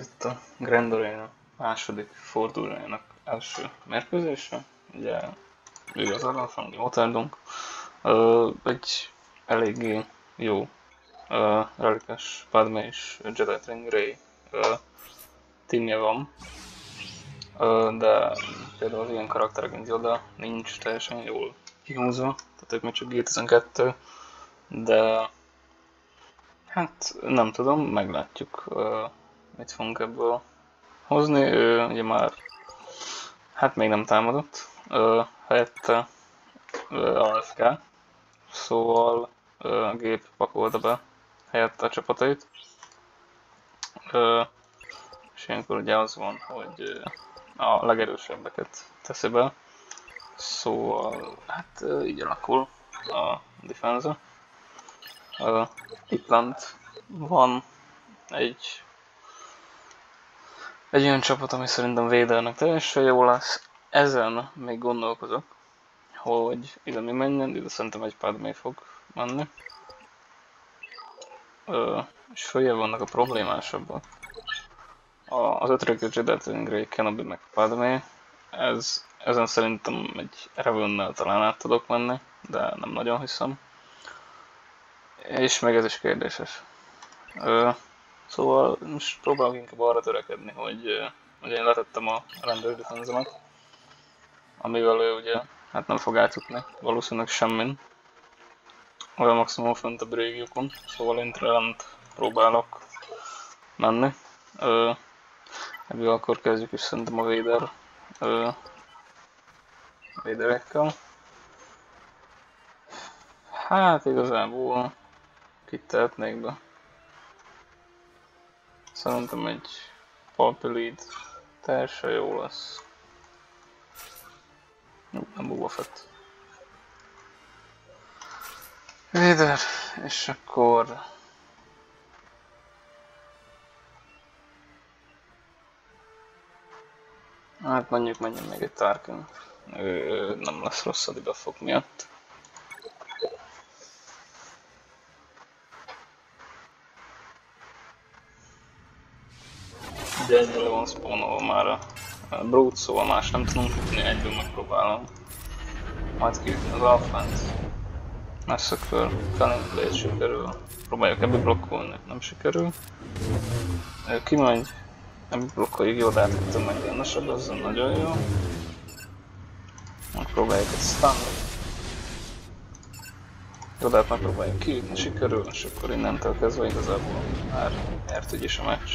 Itt a Grand Arena második fordulójának első mérkőzése. Ugye ő az Aralfangi Motardunk. Uh, egy eléggé jó uh, relikes Padme és Jedi Training Ray uh, teamje van. Uh, de például az ilyen karakterek, mint Yoda, nincs teljesen jól kihúzva, tehát ők még csak G12, de hát nem tudom, meglátjuk. Uh, mit fogunk ebből hozni. Ő ugye már hát még nem támadott, ö, helyette ö, AFK, szóval ö, a gép pakolta be helyette a csapatait. Ö, és ilyenkor ugye az van, hogy a legerősebbeket teszi be, szóval hát így alakul a defense. Itt lent van egy egy olyan csapat, ami szerintem Védernek teljesen jó lesz. Ezen még gondolkozok, hogy ide mi menjen, ide szerintem egy Padmé fog menni. Ö, és följebb vannak a problémásabbak. A, az ötrökő Jedi Grey, Kenobi meg Padmé. Ez, ezen szerintem egy Revonnel talán át tudok menni, de nem nagyon hiszem. És meg ez is kérdéses. Ö, Szóval most próbálok inkább arra törekedni, hogy ugye én letettem a rendes defenzemet, amivel ő ugye hát nem fog átjutni valószínűleg semmin. Olyan maximum fönt a brégiukon, szóval én lent próbálok menni. Ö, ebből akkor kezdjük is szerintem a Vader ö, Vaderekkel. Hát igazából kit tehetnék be. Szerintem egy Palpilid teljesen jó lesz. Nem Boba Fett. Vader, és akkor... Hát mondjuk menjen még egy Tarkin. Ő nem lesz rossz a fog miatt. Ennyire van spawnolva már a Brute, szóval más nem tudunk jutni, egyből megpróbálom. Majd kiütni az alfánt. Massacre, Cunning Blade sikerül. Próbáljuk ebből blokkolni, nem sikerül. Kimegy, ebből blokkoljuk, jó, de átütöm meg ennesebb, az nagyon jó. Megpróbáljuk egy stun Jó, de hát megpróbáljuk kiütni, sikerül, és akkor innentől kezdve igazából már nyert is a meccs.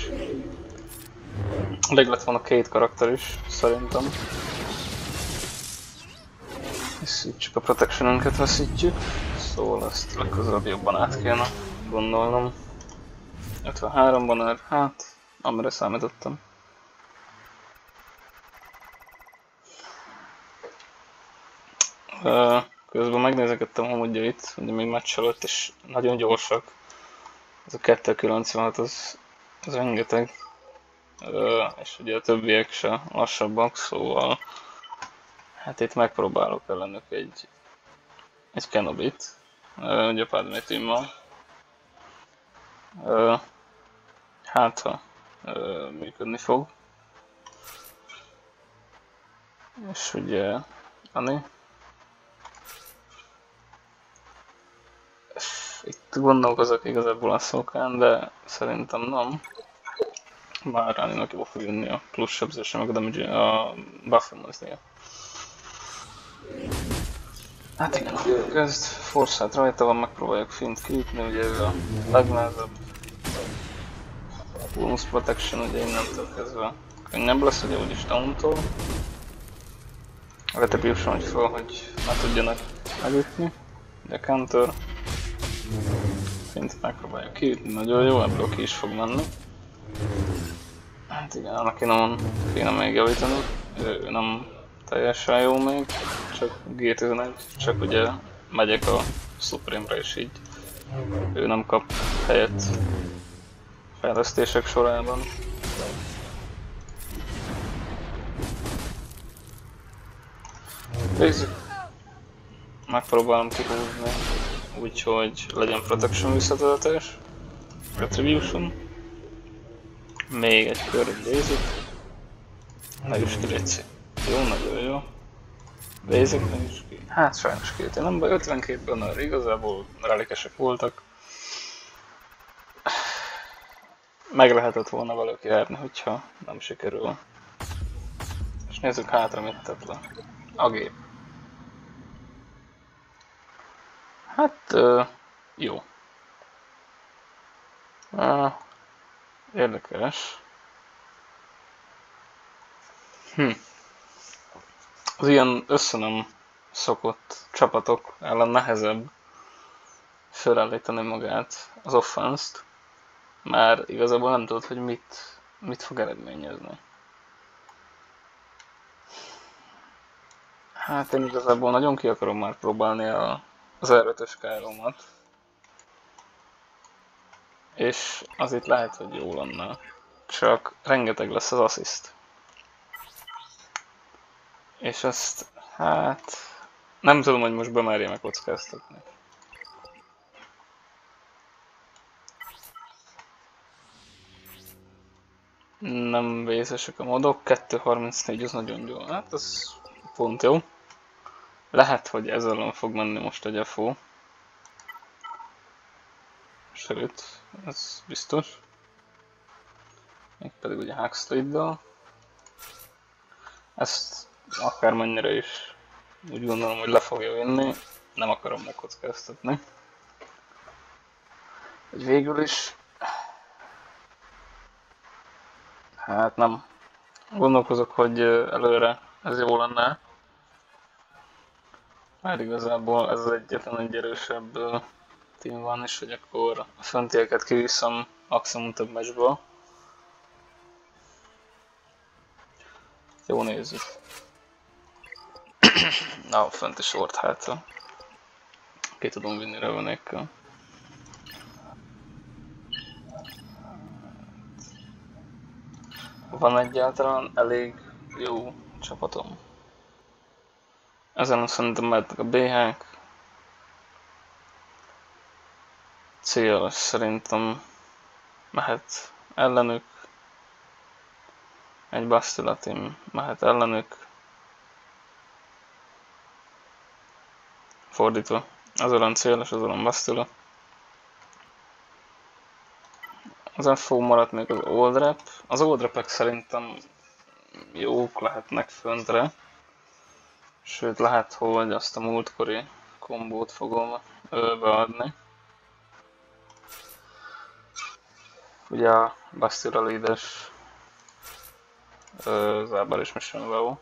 Elég lett volna két karakter is, szerintem. Veszítjük a protection veszítjük. Szóval ezt legközelebb jobban át kéne gondolnom. 53-ban er, hát, amire számítottam. Közben megnézegettem a módjait, ugye még meccs előtt, és nagyon gyorsak. Ez a 296 az, az rengeteg és ugye a többiek se lassabbak, szóval hát itt megpróbálok ellenük egy, egy Kenobit, ugye Padme teammal. Hát ha működni fog. És ugye Ani. Itt gondolkozok igazából a szokán, de szerintem nem. Bár Ráninak jó fog jönni a plusz sebzése, meg a damage a buff Hát igen, kezd forszát rajta van, megpróbáljuk fint kiütni, ugye ő a legnehezebb. Bonus protection ugye innentől kezdve könnyebb lesz, ugye úgyis downtól. Retribution, hogy fel, hogy ne tudjanak megütni. De counter. Fint megpróbáljuk kiütni, nagyon jó, ebből ki is fog menni. Hát igen, annak kéne, kéne még javítani. Ő nem teljesen jó még, csak G11, csak ugye megyek a Supreme-re és így ő nem kap helyet fejlesztések sorában. Nézzük. Megpróbálom kihúzni, úgyhogy legyen protection visszatöltés. Retribution. Még egy kör, egy basic. Meg is ki Jó, nagyon jó. Basic meg is ki. Hát sajnos két, nem baj, 52 benne igazából relikesek voltak. Meg lehetett volna valaki járni, hogyha nem sikerül. És nézzük hátra, mit tett le. A gép. Hát, uh, jó. Uh, érdekes. Hm. Az ilyen összenem szokott csapatok ellen nehezebb felállítani magát, az offense-t, már igazából nem tudod, hogy mit, mit fog eredményezni. Hát én igazából nagyon ki akarom már próbálni a, az R5-ös káromat. És az itt lehet, hogy jó lenne. Csak rengeteg lesz az assist. És ezt, hát... Nem tudom, hogy most bemerjem-e kockáztatni. Nem vészesek a modok, 2.34 az nagyon jó. Hát az pont jó. Lehet, hogy ezzel fog menni most a gyafó. Sőt, ez biztos. Még pedig ugye Huxley-dal. Ezt akármennyire is úgy gondolom, hogy le fogja vinni. Nem akarom megkockáztatni. Hogy végül is Hát nem. Gondolkozok, hogy előre ez jó lenne. Mert igazából ez az egyetlen egy erősebb team van, és hogy akkor a föntieket kiviszem maximum több meccsből. Jó nézzük. Na, a fenti sort hátra. Ki tudom vinni revenékkel. van egyáltalán elég jó csapatom. Ezen szerintem mehetnek a BH-k. Cél szerintem mehet ellenük. Egy Bastila team mehet ellenük. Fordítva. Az olyan céles, az olyan Bastila. Az FO maradt még az old rap. Az old rap szerintem jók lehetnek föntre. Sőt, lehet, hogy azt a múltkori kombót fogom beadni. Ugye a Bastilla Leaders Zábár és Mission Wow.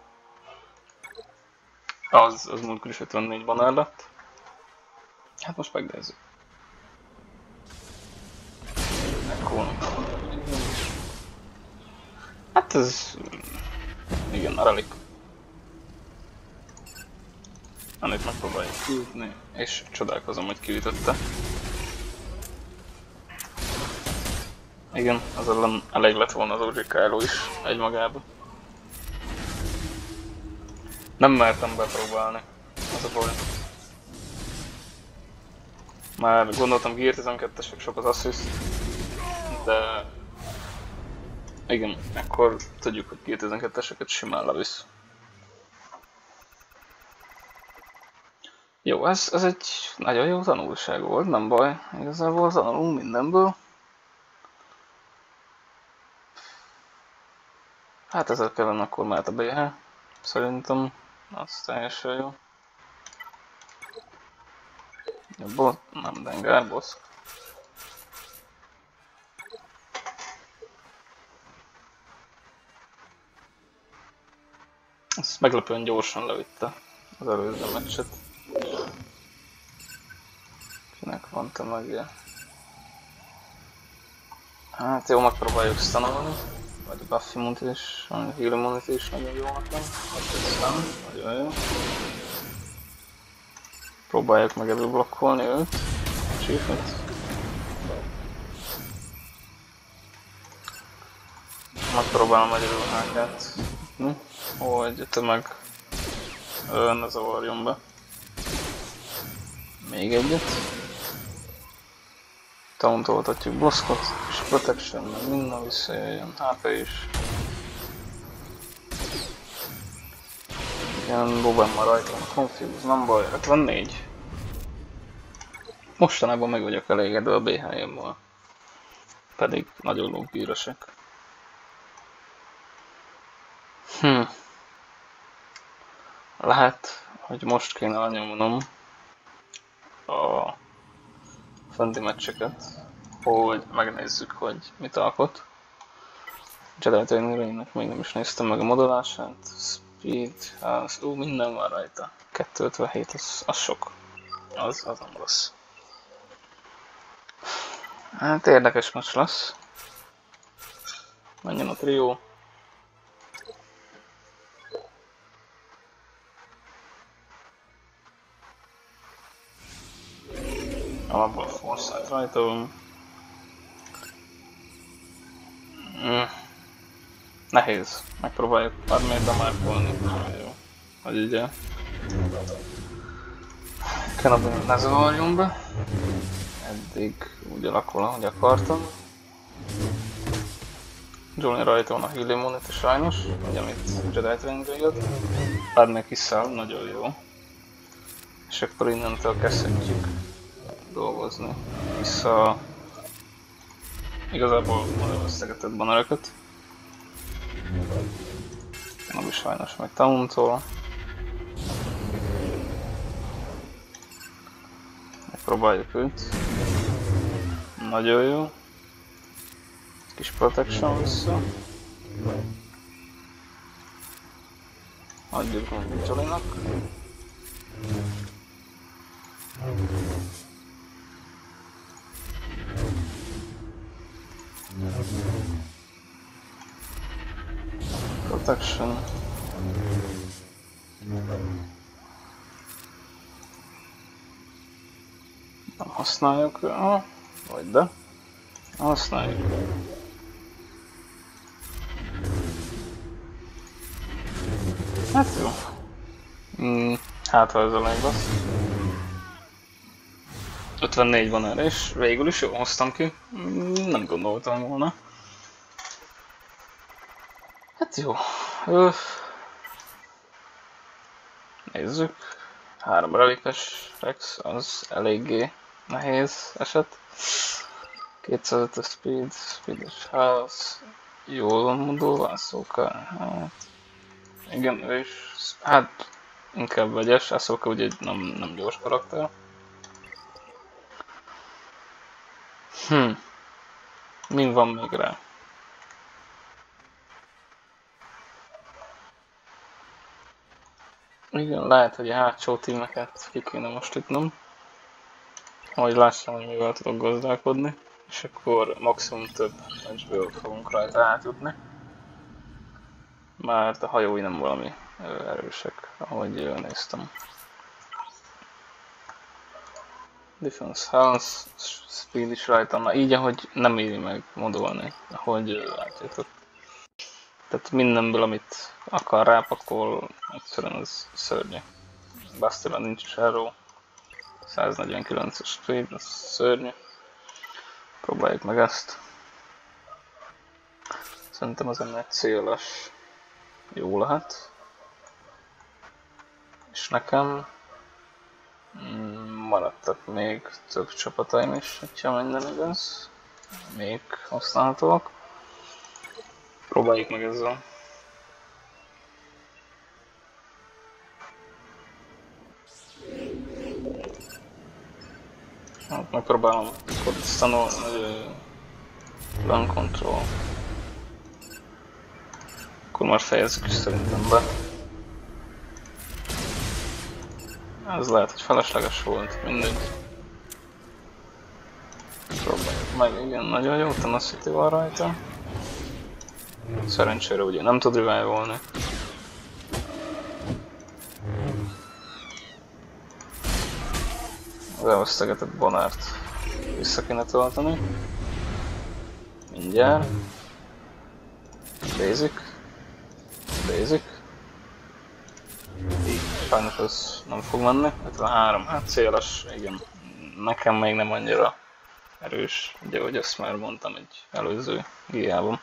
Az, az múltkor is 54 banner lett. Hát most megnézzük. Hát ez... Igen, a relik. Annyit megpróbáljuk kiütni, és csodálkozom, hogy kiütötte. Igen, az ellen elég lett volna az OG is egymagába. Nem mertem bepróbálni, az a baj. Már gondoltam Gear 12-esek sok az assist, de igen, akkor tudjuk, hogy 2002-eseket simán levisz. Jó, ez, ez egy nagyon jó tanulság volt, nem baj. Igazából tanulunk mindenből. Hát ezzel kellene akkor már a BH. Szerintem az teljesen jó. Jó, nem Dengár, boss. Ezt meglepően gyorsan levitte az előző meccset. Kinek van te meg Hát jó, megpróbáljuk stanolni. Vagy a a Healy Monit is nagyon jó nekem. Aztán, nagyon jó. Próbáljuk meg ebből blokkolni őt. Chiefet. Megpróbálom egyedül hákát hm? hogy tömeg ne zavarjon be. Még egyet. Tauntoltatjuk bloszkot, és protection, meg minden visszajöjjön, HP is. Igen, Boban már rajta van, Confuse, nem baj, 54. Mostanában meg vagyok elégedve a BHM-mal. Pedig nagyon lógírosek. Hm. Lehet, hogy most kéne lenyomnom a fenti meccseket, hogy megnézzük, hogy mit alkot. Jedi Training még nem is néztem meg a modulását. Speed, az, ú, minden van rajta. 257, az, az sok. Az, az nem rossz. Hát érdekes most lesz. Menjen a trió. Alapból foresight rajta van. Nehéz. Megpróbáljuk bármiért bemárkolni. Jó. Hogy ugye... Kenabin ne zavarjon be. Eddig úgy alakul, ahogy akartam. Johnny rajta van a Healing Monit sajnos, ugye amit Jedi Trainingre jött. Bár kis nagyon jó. És akkor innentől kezdhetjük dolgozni. Vissza... Igazából összegetett bannereket. Nem is sajnos meg Tauntól. Megpróbáljuk őt. Nagyon jó. Kis protection vissza. Adjuk meg Jolinak. Protection. Nem használjuk, ah, vagy de. Használjuk. Hát jó. Hmm, hát ha ez a legbasz. 54 van erre, és végül is jól hoztam ki. Nem gondoltam volna. Hát jó. Öff. Nézzük. Három relikes Rex, az eléggé nehéz eset. 205 speed, speedes house, jól van modulva, szóka, hát igen, ő is, hát inkább vegyes, Ahsoka ugye nem, nem gyors karakter. Hm. Mi van még rá? Igen, lehet, hogy a hátsó tímeket ki kéne most ütnöm. Hogy lássam, hogy mivel tudok gazdálkodni. És akkor maximum több meccsből fogunk rajta átjutni. Mert a hajói nem valami erősek, ahogy néztem. Defense House, Speed is rajta, na így, ahogy nem éri meg modulni, ahogy látjátok. Tehát mindenből, amit akar rápakol, egyszerűen az szörnyű. Bastila nincs is arról. 149-es speed, az szörnyű. Próbáljuk meg ezt. Szerintem az ennek célos jó lehet. És nekem maradtak még több csapataim is, hogyha minden igaz. Még használhatóak. Próbáljuk meg ezzel. Hát megpróbálom Kurdistano Land Control. Akkor már fejezzük is szerintem be. Ez lehet, hogy felesleges volt, mindegy. Próbáljuk meg, igen, nagyon jó, Tenacity van rajta. Szerencsére ugye nem tud revive-olni. Az elvesztegetett Bonárt vissza kéne tölteni. Mindjárt. Basic. Így, sajnos ez nem fog menni. 53, hát célos, igen. Nekem még nem annyira erős, ugye, hogy azt már mondtam egy előző giában.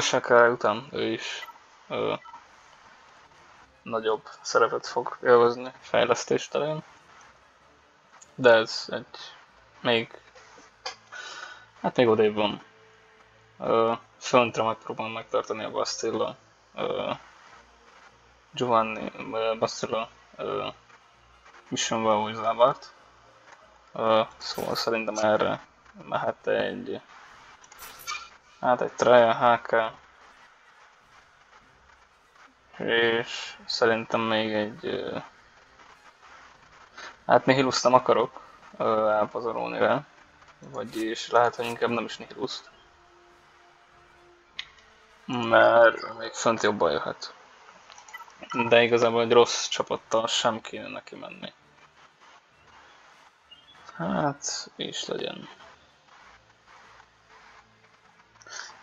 Sakai után ő is ö, nagyobb szerepet fog élvezni fejlesztés terén. De ez egy még hát még odébb van. Föntre megpróbálom megtartani a Bastilla Giovanni Bastilla ö, Mission Wow Zábart. Szóval szerintem erre mehet egy hát egy Traja HK és szerintem még egy hát Nihilus akarok elpazarolni rá vagyis lehet, hogy inkább nem is nihilus mert még fönt jobban jöhet de igazából egy rossz csapattal sem kéne neki menni Hát, is legyen.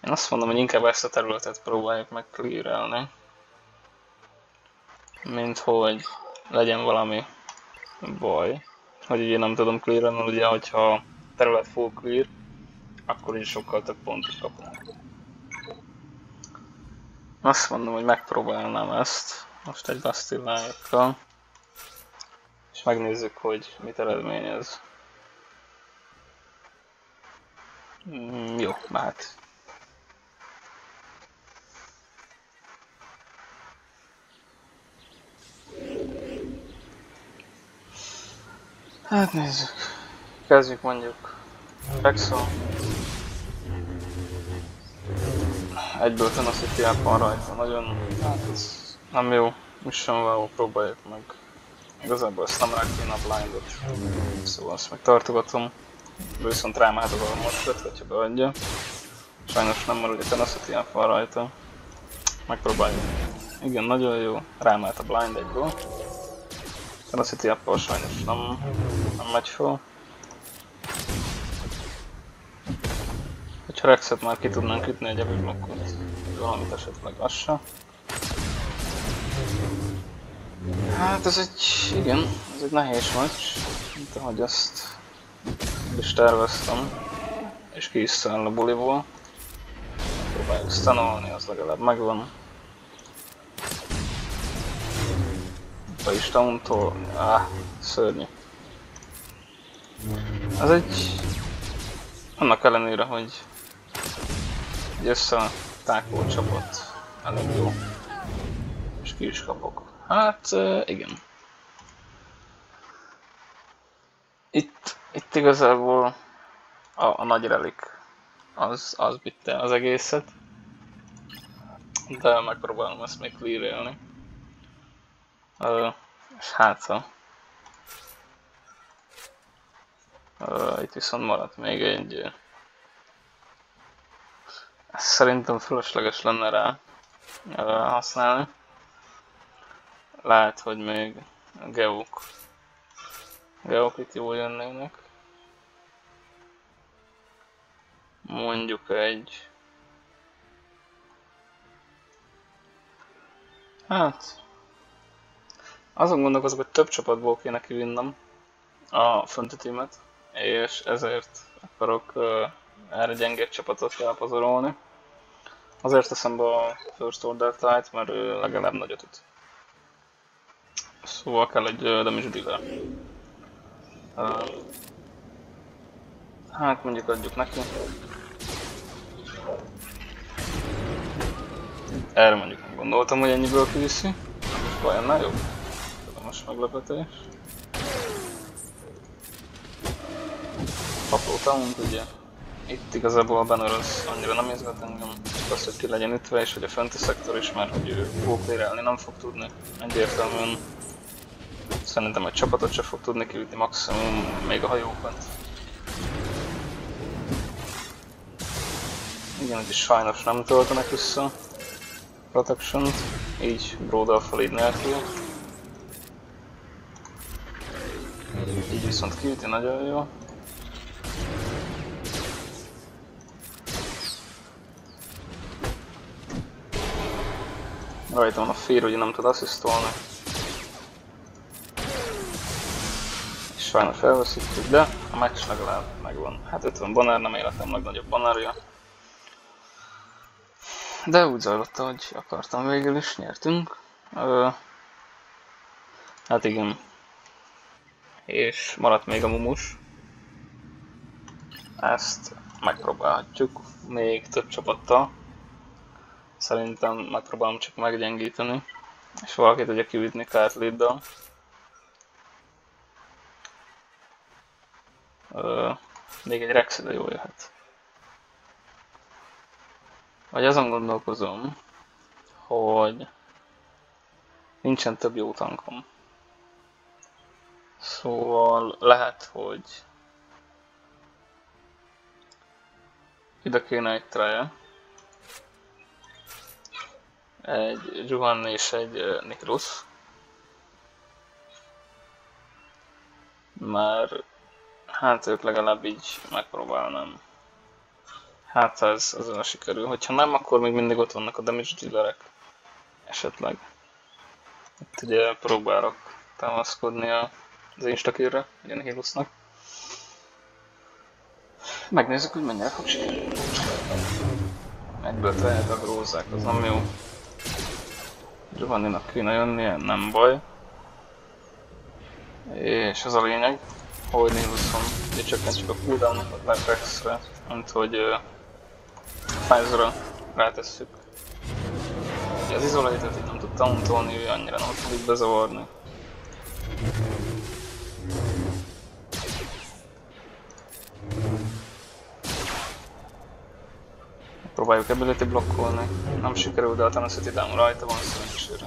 Én azt mondom, hogy inkább ezt a területet próbáljuk meg clearelni, mint hogy legyen valami baj. Hogy ugye nem tudom clearelni, ugye, hogyha terület full clear, akkor is sokkal több pontot kapunk. Azt mondom, hogy megpróbálnám ezt most egy bastillájukkal, és megnézzük, hogy mit eredményez. Mm, jó, mehet. Hát nézzük. Kezdjük mondjuk Rexon. Egyből Tenacity van rajta, nagyon, hát ez nem jó. Mission wow, próbáljuk meg. Igazából ezt nem rákéne a blindot, szóval ezt meg tartogatom viszont rámehet az armorset, hogyha beadja. Sajnos nem marad egy tenacity van rajta. Megpróbáljuk. Igen, nagyon jó. Rámehet a blind egyből. Appal sajnos nem, nem megy fel. Hogyha Rexet már ki tudnánk ütni egy ebből blokkot, valamit esetleg se. Hát ez egy, igen, ez egy nehéz meccs, mint ahogy azt is terveztem, és ki is száll a buliból. Próbáljuk stanolni, az legalább megvan. Be is tauntol, áh, szörnyű. Ez egy... Annak ellenére, hogy egy összetákolt csapat elég jó. És ki is kapok. Hát igen. Itt itt igazából a, a nagy relik az, az bitte az egészet. De megpróbálom ezt még clear Uh, és hátra. Uh, itt viszont maradt még egy... Szerintem fölösleges lenne rá használni. Lehet, hogy még a geók, geók itt jól jönnének. mondjuk egy... Hát... Azon gondolkozok, hogy több csapatból kéne kivinnem a föntetímet, és ezért akarok uh, erre gyengébb csapatot felpazarolni. Azért teszem be a First Order Tide, mert ő legalább nagyot üt. Szóval kell egy damage dealer. Hát mondjuk adjuk neki. Erre mondjuk nem gondoltam, hogy ennyiből kiviszi. Vajon már jobb? Most meglepetés. Apró ugye. Itt igazából a az annyira nem izgat engem, csak az, hogy ki legyen ütve, és hogy a fenti szektor is, mert hogy ő póklérelni nem fog tudni. Egyértelműen szerintem egy csapatot sem fog tudni kiütni, maximum még a hajókat. Igen, hogy is sajnos nem töltenek vissza protection így Brodal fel így nélkül. Így viszont kiüti nagyon jó. Rajta van a fér, hogy nem tud asszisztolni. És sajnos elveszítjük, de a meccs legalább megvan. Hát 50 banner, nem életem legnagyobb bannerja. De úgy zajlott, hogy akartam végül is, nyertünk. Ö, hát igen. És maradt még a mumus. Ezt megpróbálhatjuk még több csapattal. Szerintem megpróbálom csak meggyengíteni. És valakit ugye kivitni Kártliddal. még egy Rex ide jól jöhet. Vagy azon gondolkozom, hogy nincsen több jó tankom. Szóval lehet, hogy ide kéne egy traja. Egy Giovanni és egy Nikrus. Már hát őt legalább így megpróbálnám. Hát ez azon a sikerül. Hogyha nem, akkor még mindig ott vannak a damage dealerek. Esetleg. Itt ugye próbálok támaszkodni az instakérre, ilyen Hilusnak. Megnézzük, hogy mennyire fog sikerülni. Egyből tehet a grózák, az nem jó. Giovanni-nak kéne jönnie, nem baj. És az a lényeg, hogy Niluson, csökkentsük a cooldown-ot a Lepex-re, mint hogy uh, Pfizer-ra rátesszük. Ugye az Isolated így nem tud tauntolni, ő annyira nem tud itt bezavarni. Próbáljuk ability blokkolni. Nem sikerül, de a Tenacity Down rajta van szerencsére.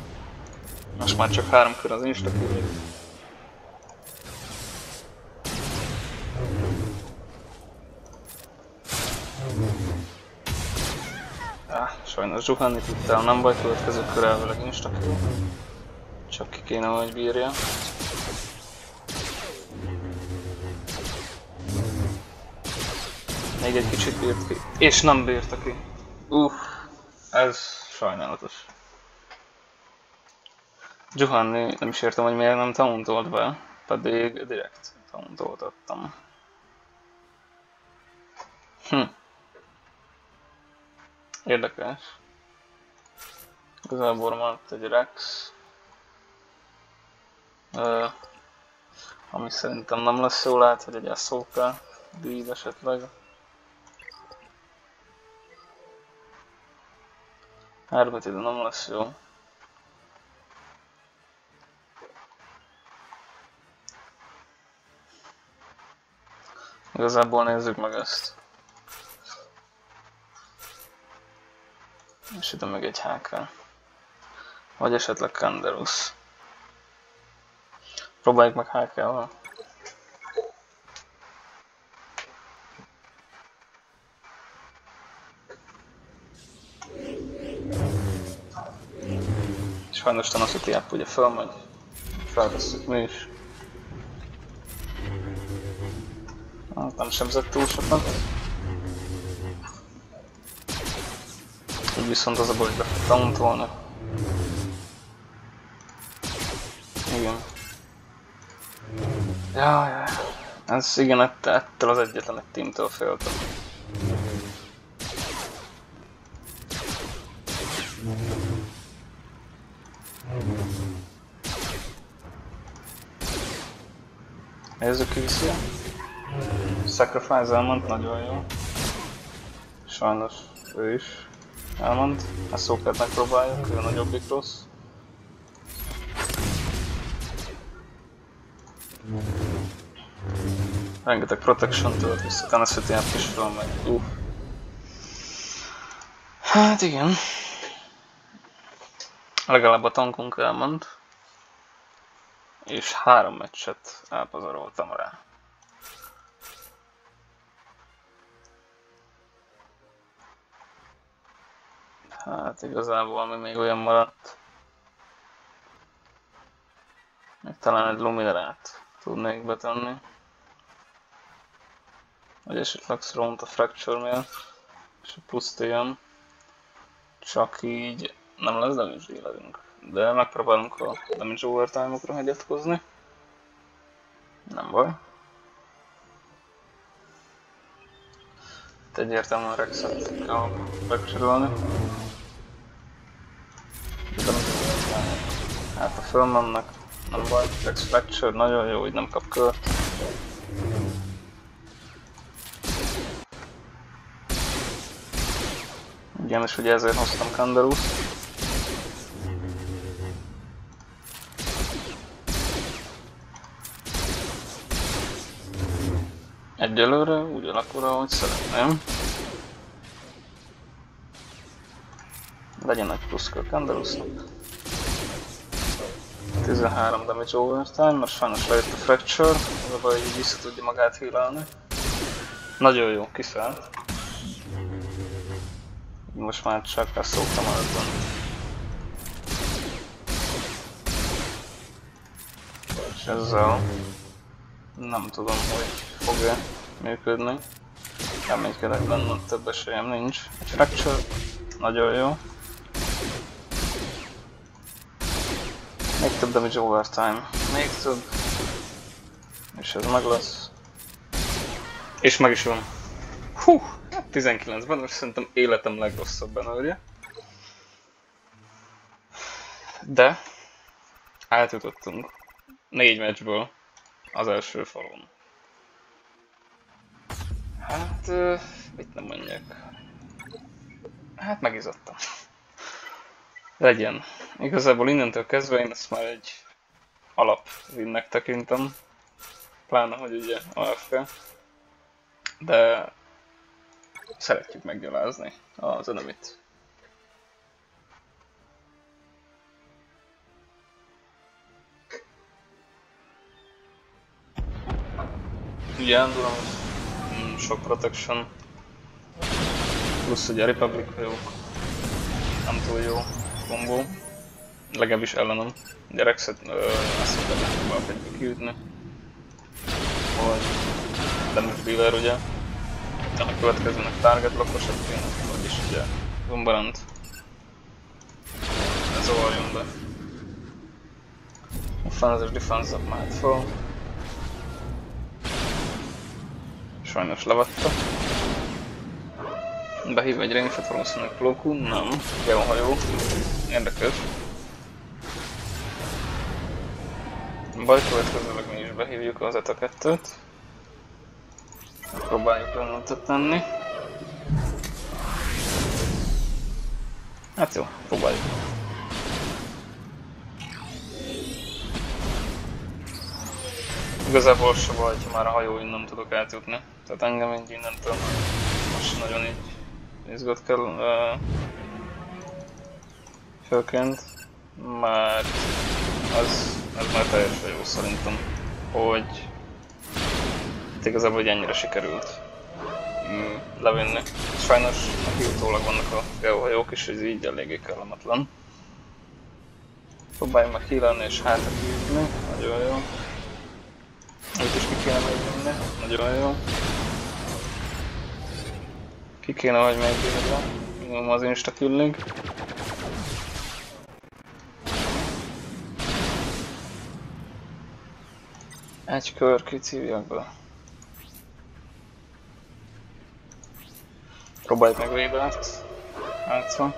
Most már csak három kör az insta Ah, sajnos zuhanni tudtál, nem baj, következő kör elvileg insta Csak ki kéne, hogy bírja. Még egy kicsit bírt ki. És nem bírta ki. Uff, ez sajnálatos. Giovanni, nem is értem, hogy miért nem tauntolt be, pedig direkt tauntoltattam. Hm. Érdekes. Igazából maradt egy Rex. Uh, ami szerintem nem lesz jó, lehet, hogy egy Ahsoka díj esetleg. Hármat ide nem lesz jó. Igazából nézzük meg ezt. És ide meg egy HK. Vagy esetleg Kanderus. Próbáljuk meg HK-val. Sajnos a City app ugye fölmegy. Felvesszük mi is. Hát nem sebzett túl sokat. Úgy viszont az a baj, hogy befog Igen. Ja, ja. Ez igen, ettől az egyetlen egy teamtől féltem. Nézzük ki viszi. Sacrifice elment, nagyon jó. Sajnos ő is elment. A szókert megpróbáljuk, ő a nagyobbik rossz. Rengeteg protection tölt vissza, Tennessee app is fölmegy. Uh. Hát igen. Legalább a tankunk elment és három meccset elpazaroltam rá. Hát igazából ami még olyan maradt. Még talán egy luminerát tudnék betenni. Vagy esetleg Throne a Fracture miatt. És a plusz. Csak így nem lesz damage dealerünk de megpróbálunk a damage overtime-okra hegyetkozni. Nem baj. Itt egyértelműen Rexet kell bekcsörölni. Hát ha fölmennek, nem baj. Rex Fletcher nagyon jó, hogy nem kap kört. Igen, és ugye ezért hoztam Kandarus. Egyelőre ugyanakkor, ahogy szeretném. Legyen egy pluszkör Kandarusnak. 13 damage overtime, mert sajnos lejött a fracture, az a baj, hogy vissza tudja magát hílálni. Nagyon jó, kiszállt. Most már csak ezt szoktam maradban. És ezzel nem tudom, hogy fog-e működni. Reménykedek benne, több esélyem nincs. Egy fracture, nagyon jó. Még több damage overtime. Még több. És ez meg lesz. És meg is van. Hú, 19-ben, most szerintem életem legrosszabb benne, De átjutottunk négy meccsből az első falon. Hát, mit nem mondjak. Hát megizottam. Legyen. Igazából innentől kezdve én ezt már egy alapvinnek tekintem. Pláne, hogy ugye AFK. De szeretjük meggyalázni az önemit. Ugye Anduram mm, sok protection, plusz ugye a Republic hajók, nem túl jó kombó, legalábbis ellenem. Ugye Rexet azt hiszem, hogy próbálok egybe kiütni. Vagy damage dealer ugye, a következőnek target blokkosat kéne, vagyis ugye Gumbarant. Ne zavarjon be. A defense mehet fel. Sajnos levatta. Behív egy rangefet valószínűleg Ploku, nem. Jó hajó. Érdekes. Baj következőleg mi is behívjuk az ETA 2-t. Próbáljuk rendetet tenni. Hát jó, próbáljuk. Igazából se baj, ha már a hajó innen tudok átjutni. Tehát engem így innentől most nagyon így izgat kell uh, főként, mert az, ez már teljesen jó szerintem, hogy igazából hogy ennyire sikerült mm, levinni. Sajnos utólag vannak a geohajók is, ez így eléggé kellemetlen. Próbáljunk meg hílelni és hátra kiütni, nagyon jó. Itt is ki kéne még vinni, nagyon jó. Ki kéne, hogy megbírja. Minimum az insta killing. Egy kör kicívjak be. Próbáljuk meg Weavert. Átszva.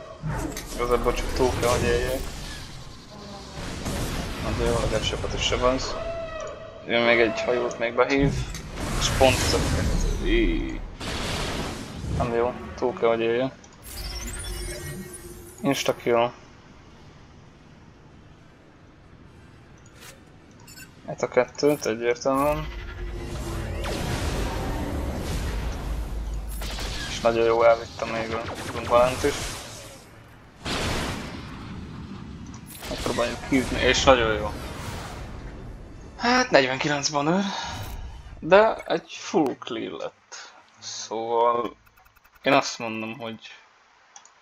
Igazából csak túl kell, hogy éljek. Nagyon jó, legalább sokat is se az. Jön még egy hajót még behív. És pont ez a Nem jó, túl kell, hogy éljek. Insta kill. Ezt a kettőt egyértelműen. és nagyon jó elvittem még a Dumbalant is. Megpróbáljuk kiütni, és nagyon jó. Hát 49 banner, de egy full clear lett. Szóval én azt mondom, hogy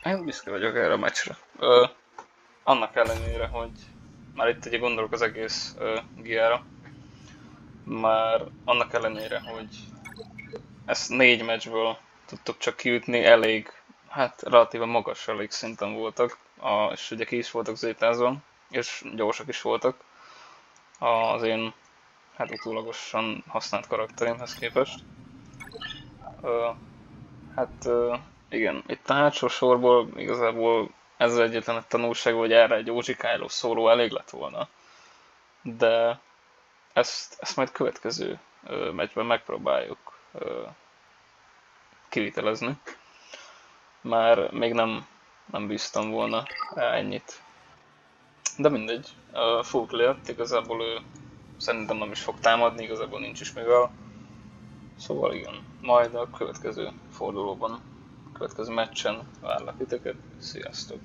én büszke vagyok erre a meccsre. Ö, annak ellenére, hogy már itt ugye gondolok az egész ö, Giára, már annak ellenére, hogy ezt négy meccsből tudtok csak kiütni, elég, hát relatíve magas elég szinten voltak, a, és ugye ki is voltak zétázva, és gyorsak is voltak az én hát utólagosan használt karakterémhez képest. Uh, hát uh, igen, itt a hátsó sorból igazából ez az egyetlen egy tanulság, hogy erre egy ózsikájló szóró elég lett volna. De ezt, ezt majd következő uh, meccsben megpróbáljuk uh, kivitelezni. Már még nem, nem bíztam volna ennyit. De mindegy, uh, Fulk lett, igazából ő szerintem nem is fog támadni, igazából nincs is mivel. Szóval igen, majd a következő fordulóban, a következő meccsen várlak titeket. Sziasztok!